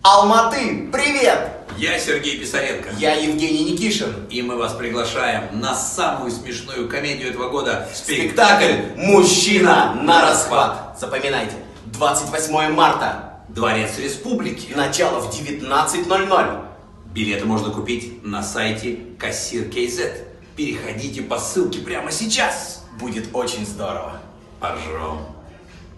Алматы, привет! Я Сергей Писаренко. Я Евгений Никишин. И мы вас приглашаем на самую смешную комедию этого года Спектакль «Мужчина на расхват». Запоминайте, 28 марта, Дворец Республики. начало в 19.00. Билеты можно купить на сайте Кассир КЗ. Переходите по ссылке прямо сейчас. Будет очень здорово. Поржем.